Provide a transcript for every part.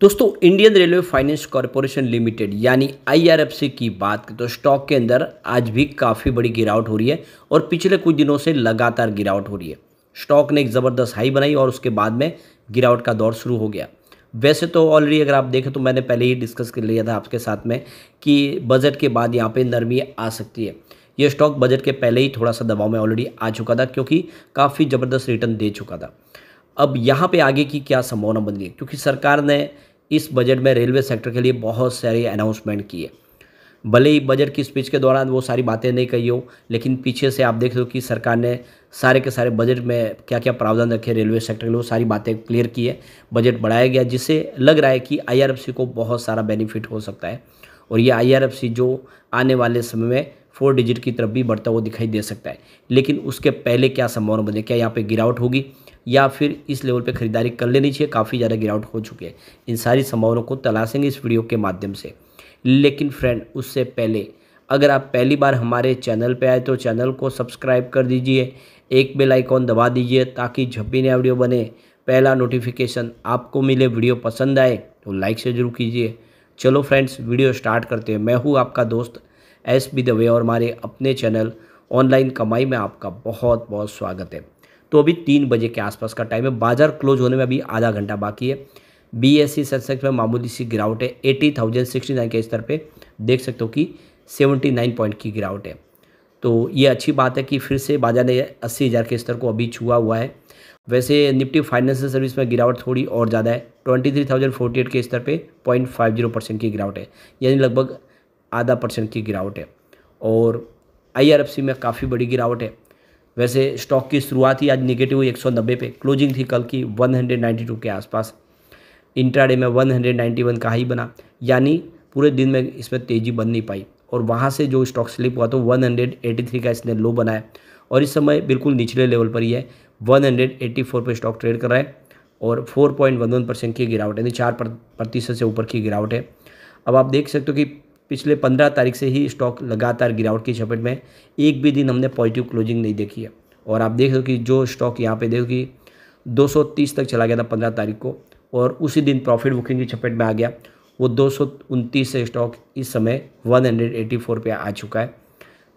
दोस्तों Indian railway finance corporation limited यानी IRFC की बात करें तो स्टॉक के अंदर आज भी काफ़ी बड़ी गिरावट हो रही है और पिछले कुछ दिनों से लगातार गिरावट हो रही है। स्टॉक ने एक ज़बरदस्त हाई बनाई और उसके बाद में गिरावट का दौर शुरू हो गया। वैसे तो ऑलरेडी अगर आप देखें तो मैंने पहले ही डिस्कस कर लिया था आपके साथ में कि बजट के बाद यहाँ पे नरमी आ सकती है। ये स्टॉक बजट के पहले ही थोड़ा सा दबाव में ऑलरेडी आ चुका था क्योंकि काफ़ी ज़बरदस्त रिटर्न दे चुका था। अब यहाँ पे आगे की क्या संभावना बन गई क्योंकि सरकार ने इस बजट में रेलवे सेक्टर के लिए बहुत सारे अनाउंसमेंट की है। भले ही बजट की स्पीच के दौरान वो सारी बातें नहीं कही हो, लेकिन पीछे से आप देख लो कि सरकार ने सारे के सारे बजट में क्या क्या प्रावधान रखे रेलवे सेक्टर के लिए, वो सारी बातें क्लियर की है। बजट बढ़ाया गया, जिससे लग रहा है कि आईआरएफसी को बहुत सारा बेनिफिट हो सकता है। और ये आईआरएफसी जो आने वाले समय में फोर डिजिट की तरफ़ भी बढ़ता हुआ दिखाई दे सकता है। लेकिन उसके पहले क्या संभावना बने, क्या यहाँ पर गिरावट होगी? या फिर इस लेवल पे ख़रीदारी कर लेनी चाहिए। काफ़ी ज़्यादा गिरावट हो चुकी है। इन सारी संभावनाओं को तलाशेंगे इस वीडियो के माध्यम से। लेकिन फ्रेंड, उससे पहले, अगर आप पहली बार हमारे चैनल पे आए तो चैनल को सब्सक्राइब कर दीजिए। एक बेल आइकॉन दबा दीजिए ताकि जब भी नया वीडियो बने, पहला नोटिफिकेशन आपको मिले, वीडियो पसंद आए तो लाइक से ज़रूर कीजिए। चलो फ्रेंड्स, वीडियो स्टार्ट करते हैं। मैं हूँ आपका दोस्त एस बी दवे और हमारे अपने चैनल ऑनलाइन कमाई में आपका बहुत बहुत स्वागत है। तो अभी तीन बजे के आसपास का टाइम है। बाज़ार क्लोज होने में अभी आधा घंटा बाकी है। बी एस सी सेंसेक्स में मामूली सी गिरावट है। एटी थाउज़ेंड सिक्सटी नाइन के स्तर पे देख सकते हो कि सेवेंटी नाइन पॉइंट की गिरावट है। तो ये अच्छी बात है कि फिर से बाज़ार ने अस्सी हज़ार के स्तर को अभी छुआ हुआ है। वैसे निफ्टी फाइनेंशियल सर्विस में गिरावट थोड़ी और ज़्यादा है। Twenty three thousand forty eight के स्तर पे पॉइंट फाइव ज़ीरो परसेंट की गिरावट है। यानी लगभग आधा परसेंट की गिरावट है। और आई आर एफ़ सी में काफ़ी बड़ी गिरावट है। वैसे स्टॉक की शुरुआत ही आज निगेटिव हुई 190 पे। क्लोजिंग थी कल की 192 के आसपास। इंट्राडे में 191 का हाई बना। यानी पूरे दिन में इसमें तेज़ी बन नहीं पाई। और वहाँ से जो स्टॉक स्लिप हुआ तो 183 का इसने लो बनाया। और इस समय बिल्कुल निचले लेवल पर ही है। 184 पे स्टॉक ट्रेड कर रहा है और 4.11 परसेंट की गिरावट यानी चार प्रतिशत से ऊपर की गिरावट है। अब आप देख सकते हो कि पिछले पंद्रह तारीख से ही स्टॉक लगातार गिरावट की चपेट में एक भी दिन हमने पॉजिटिव क्लोजिंग नहीं देखी है। और आप देख लो कि जो स्टॉक यहाँ पे देखो कि 230 तक चला गया था पंद्रह तारीख को, और उसी दिन प्रॉफिट बुकिंग की चपेट में आ गया। वो दो सौ उनतीस से स्टॉक इस समय 184 पे आ चुका है।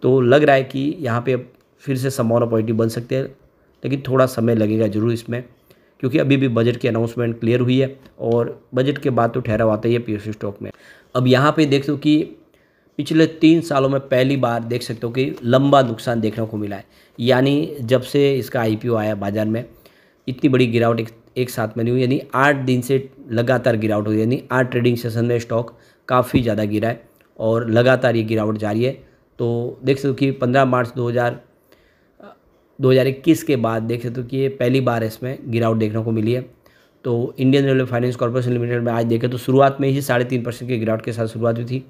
तो लग रहा है कि यहाँ पे फिर से संभावना पॉजिटिव बन सकते हैं, लेकिन थोड़ा समय लगेगा ज़रूर इसमें, क्योंकि अभी भी बजट की अनाउंसमेंट क्लियर हुई है, और बजट के बाद तो ठहरा आता ही है पी स्टॉक में। अब यहाँ पे देख दो कि पिछले तीन सालों में पहली बार देख सकते हो कि लंबा नुकसान देखने को मिला है। यानी जब से इसका आईपीओ आया बाज़ार में इतनी बड़ी गिरावट एक, एक साथ में नहीं हुई। यानी आठ दिन से लगातार गिरावट हुई। यानी आठ ट्रेडिंग सेशन में स्टॉक काफ़ी ज़्यादा गिरा है और लगातार ये गिरावट जारी है। तो देख सकते हो कि पंद्रह मार्च दो हज़ार दो हज़ार इक्कीस के बाद देख सकते हो कि ये पहली बार इसमें गिरावट देखने को मिली है। तो Indian railway finance corporation limited में आज देखें तो शुरुआत में ही साढ़े तीन परसेंट की गिरावट के साथ शुरुआत हुई थी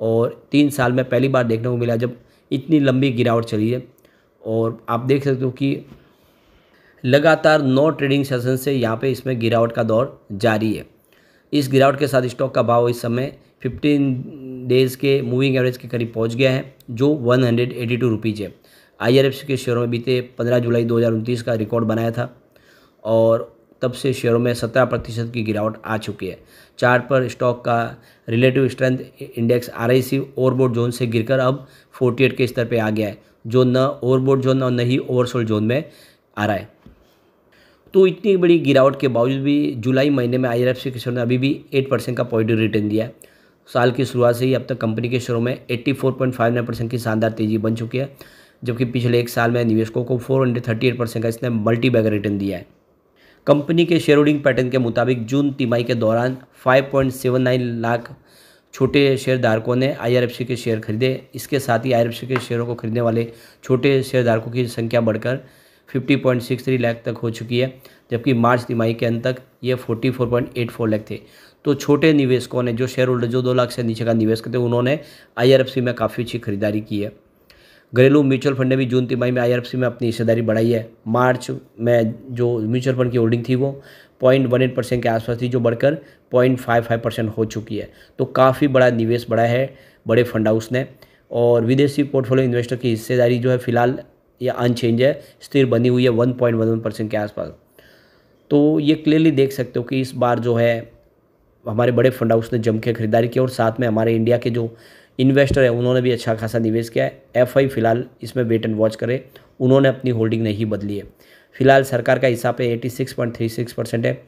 और तीन साल में पहली बार देखने को मिला जब इतनी लंबी गिरावट चली है। और आप देख सकते हो कि लगातार नौ ट्रेडिंग सेशन से यहाँ पे इसमें गिरावट का दौर जारी है। इस गिरावट के साथ स्टॉक का भाव इस समय 15 डेज़ के मूविंग एवरेज के करीब पहुँच गया है, जो one hundred eighty two rupees है। आईआरएफसी के शेयरों में बीते 15 जुलाई दो का रिकॉर्ड बनाया था और तब से शेयरों में सत्रह प्रतिशत की गिरावट आ चुकी है। चार्ट पर स्टॉक का relative strength index R overboard zone से गिरकर अब 48 के स्तर पर आ गया है, जो न ओवरबोर्ड जोन और न ही ओवरसोल्ड जोन में आ रहा है। तो इतनी बड़ी गिरावट के बावजूद भी जुलाई महीने में आई आर के शेयर ने अभी भी एट परसेंट का पॉजिटिव रिटर्न दिया है। साल की शुरुआत से ही अब तक कंपनी के शेयरों में eighty four point five nine percent की शानदार तेज़ी बन चुकी है, जबकि पिछले एक साल में निवेशकों को four hundred thirty eight percent का इसने मल्टी बैगर रिटर्न दिया है। कंपनी के शेयर होल्डिंग पैटर्न के मुताबिक जून तिमाही के दौरान 5.79 लाख छोटे शेयरधारकों ने आईआरएफसी के शेयर खरीदे। इसके साथ ही आईआरएफसी के शेयरों को खरीदने वाले छोटे शेयरधारकों की संख्या बढ़कर 50.63 लाख तक हो चुकी है, जबकि मार्च तिमाही के अंत तक ये 44.84 लाख थे। तो छोटे निवेशकों ने, जो शेयर होल्डर जो दो लाख से नीचे का निवेश करते उन्होंने IRFC में काफ़ी अच्छी खरीदारी की है। घरेलू म्यूचुअल फंड ने भी जून तिमाही में आईआरएफसी में अपनी हिस्सेदारी बढ़ाई है। मार्च में जो म्यूचुअल फंड की होल्डिंग थी वो पॉइंट वन एट परसेंट के आसपास थी, जो बढ़कर पॉइंट फाइव फाइव परसेंट हो चुकी है। तो काफ़ी बड़ा निवेश बढ़ा है बड़े फंड हाउस ने। और विदेशी पोर्टफोलियो इन्वेस्टर की हिस्सेदारी जो है फ़िलहाल ये अनचेंज है, स्थिर बनी हुई है one point one one percent के आसपास। तो ये क्लियरली देख सकते हो कि इस बार जो है हमारे बड़े फंड हाउस ने जम के खरीदारी की और साथ में हमारे इंडिया के जो इन्वेस्टर है, उन्होंने भी अच्छा खासा निवेश किया है। एफ़ आई फ़िलहाल इसमें वेट एंड वॉच करे। उन्होंने अपनी होल्डिंग नहीं बदली है। फ़िलहाल सरकार का हिसाब है, eighty six point three six percent है।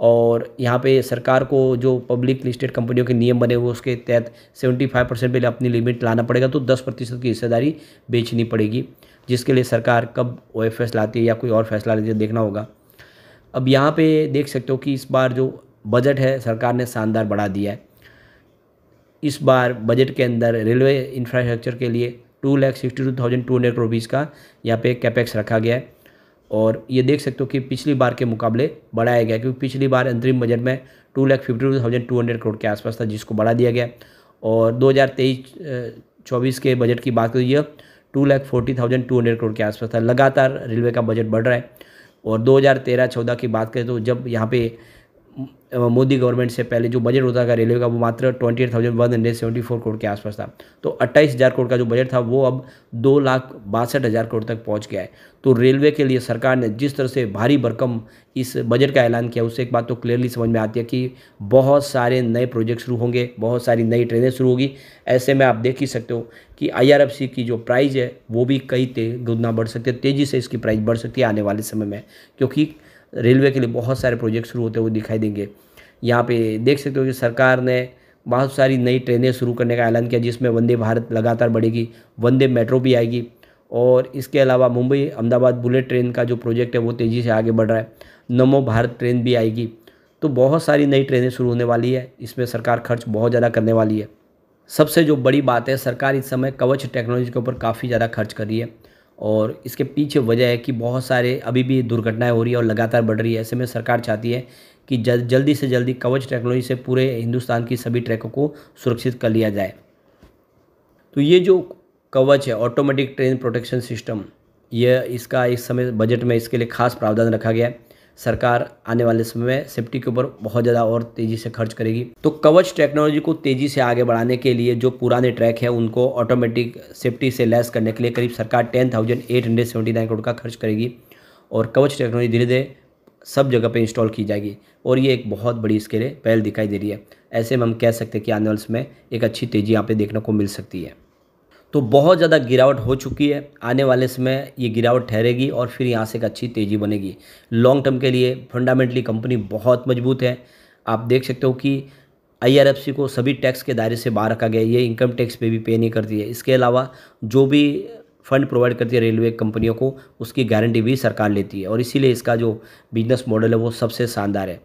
और यहाँ पे सरकार को जो पब्लिक लिस्टेड कंपनियों के नियम बने हुए, उसके तहत सेवेंटी फाइव परसेंट पहले अपनी लिमिट लाना पड़ेगा तो दस प्रतिशत की हिस्सेदारी बेचनी पड़ेगी, जिसके लिए सरकार कब ओएफएस लाती है या कोई और फैसला लेती है, देखना होगा। अब यहाँ पे देख सकते हो कि इस बार जो बजट है, सरकार ने शानदार बढ़ा दिया है। इस बार बजट के अंदर रेलवे इंफ्रास्ट्रक्चर के लिए two lakh sixty two thousand two hundred rupees का यहाँ पे कैपेक्स रखा गया है। और ये देख सकते हो कि पिछली बार के मुकाबले बढ़ाया गया क्योंकि पिछली बार अंतरिम बजट में two lakh fifty two thousand two hundred crore के आसपास था, जिसको बढ़ा दिया गया और दो हज़ार तेईस चौबीस के बजट की बात करिए two lakh forty thousand two hundred crore के आसपास था। लगातार रेलवे का बजट बढ़ रहा है। और दो हज़ार तेरह, चौदह की बात करें तो जब यहाँ पे मोदी गवर्नमेंट से पहले जो बजट होता था रेलवे का, वो मात्र twenty eight thousand one hundred seventy four crore के आसपास था। तो अट्ठाईस हज़ार करोड़ का जो बजट था, वो अब दो लाख बासठ हज़ार करोड़ तक पहुँच गया है। तो रेलवे के लिए सरकार ने जिस तरह से भारी भरकम इस बजट का ऐलान किया, उससे एक बात तो क्लियरली समझ में आती है कि बहुत सारे नए प्रोजेक्ट शुरू होंगे, बहुत सारी नई ट्रेनें शुरू होगी। ऐसे में आप देख ही सकते हो कि आईआरएफसी की जो प्राइज़ है, वो भी कई गुना बढ़ सकती है, तेज़ी से इसकी प्राइस बढ़ सकती है आने वाले समय में। क्योंकि रेलवे के लिए बहुत सारे प्रोजेक्ट शुरू होते हुए दिखाई देंगे। यहाँ पे देख सकते हो कि सरकार ने बहुत सारी नई ट्रेनें शुरू करने का ऐलान किया, जिसमें वंदे भारत लगातार बढ़ेगी, वंदे मेट्रो भी आएगी और इसके अलावा मुंबई अहमदाबाद बुलेट ट्रेन का जो प्रोजेक्ट है वो तेज़ी से आगे बढ़ रहा है। नमो भारत ट्रेन भी आएगी। तो बहुत सारी नई ट्रेनें शुरू होने वाली है, इसमें सरकार खर्च बहुत ज़्यादा करने वाली है। सबसे जो बड़ी बात है, सरकार इस समय कवच टेक्नोलॉजी के ऊपर काफ़ी ज़्यादा खर्च कर रही है। और इसके पीछे वजह है कि बहुत सारे अभी भी दुर्घटनाएँ हो रही है और लगातार बढ़ रही है। ऐसे में सरकार चाहती है कि जल, जल्दी से जल्दी कवच टेक्नोलॉजी से पूरे हिंदुस्तान की सभी ट्रैकों को सुरक्षित कर लिया जाए। तो ये जो कवच है ऑटोमेटिक ट्रेन प्रोटेक्शन सिस्टम यह इसका इस समय बजट में इसके लिए खास प्रावधान रखा गया है। सरकार आने वाले समय में सेफ्टी के ऊपर बहुत ज़्यादा और तेज़ी से खर्च करेगी। तो कवच टेक्नोलॉजी को तेज़ी से आगे बढ़ाने के लिए जो पुराने ट्रैक है, उनको ऑटोमेटिक सेफ्टी से लैस करने के लिए करीब सरकार ten thousand eight hundred seventy nine crore का खर्च करेगी और कवच टेक्नोलॉजी धीरे धीरे सब जगह पे इंस्टॉल की जाएगी। और ये एक बहुत बड़ी इसके लिए पहल दिखाई दे रही है। ऐसे में हम कह सकते हैं कि आने वाले समय एक अच्छी तेज़ी यहाँ पे देखने को मिल सकती है। तो बहुत ज़्यादा गिरावट हो चुकी है। आने वाले समय ये गिरावट ठहरेगी और फिर यहाँ से एक अच्छी तेज़ी बनेगी। लॉन्ग टर्म के लिए फंडामेंटली कंपनी बहुत मज़बूत है। आप देख सकते हो कि आईआरएफसी को सभी टैक्स के दायरे से बाहर रखा गया ये इनकम टैक्स पे भी पे नहीं करती है। इसके अलावा जो भी फंड प्रोवाइड करती है रेलवे कंपनियों को, उसकी गारंटी भी सरकार लेती है। और इसीलिए इसका जो बिज़नेस मॉडल है, वो सबसे शानदार है।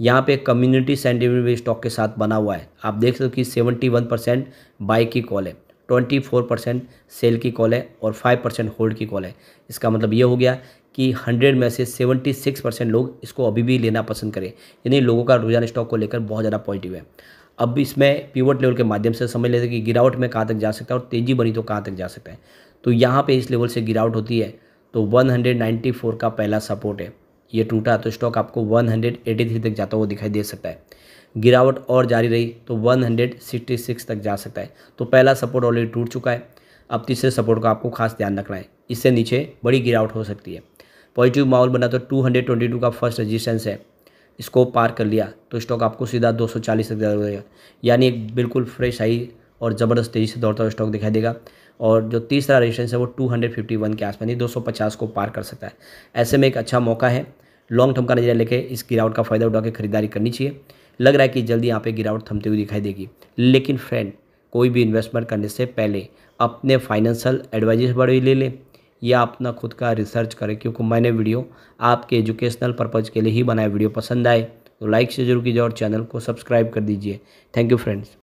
यहाँ पे कम्युनिटी सेंटिमेंट भी स्टॉक के साथ बना हुआ है। आप देख सकते हो कि सेवेंटी वन परसेंट बाई की कॉल है। ट्वेंटी फोर परसेंट सेल की कॉल है और फाइव परसेंट होल्ड की कॉल है। इसका मतलब ये हो गया कि हंड्रेड में से सेवेंटी सिक्स परसेंट लोग इसको अभी भी लेना पसंद करें, यानी लोगों का रुझान स्टॉक को लेकर बहुत ज़्यादा पॉजिटिव है। अब इसमें पीवट लेवल के माध्यम से समझ लेते हैं कि गिरावट में कहाँ तक जा सकता है और तेज़ी बनी तो कहाँ तक जा सकता है। तो यहाँ पे इस लेवल से गिरावट होती है तो 194 का पहला सपोर्ट है। ये टूटा तो स्टॉक आपको 183 तक जाता हुआ दिखाई दे सकता है। गिरावट और जारी रही तो 166 तक जा सकता है। तो पहला सपोर्ट ऑलरेडी टूट चुका है। अब तीसरे सपोर्ट का आपको खास ध्यान रखना है। इससे नीचे बड़ी गिरावट हो सकती है। पॉजिटिव माहौल बना तो 222 का फ़र्स्ट रजिस्टेंस है। इसको पार कर लिया तो स्टॉक आपको सीधा 240 तक जाएगा यानी एक बिल्कुल फ्रेश आई और ज़बरदस्त तेज़ी से दौड़ता हुआ स्टॉक दिखाई देगा। और जो तीसरा रजिस्टेंस है, वो 251 के आसपास नहीं 250 को पार कर सकता है। ऐसे में एक अच्छा मौका है। लॉन्ग टर्म का नज़रिया लेके इस गिरावट का फ़ायदा उठा के खरीदारी करनी चाहिए। लग रहा है कि जल्दी यहाँ पे गिरावट थमते हुए दिखाई देगी। लेकिन फ्रेंड कोई भी इन्वेस्टमेंट करने से पहले अपने फाइनेंशियल एडवाइजर बड़े ले लें या अपना खुद का रिसर्च करें, क्योंकि मैंने वीडियो आपके एजुकेशनल पर्पज़ के लिए ही बनाया। वीडियो पसंद आए तो लाइक से ज़रूर कीजिए और चैनल को सब्सक्राइब कर दीजिए। Thank you friends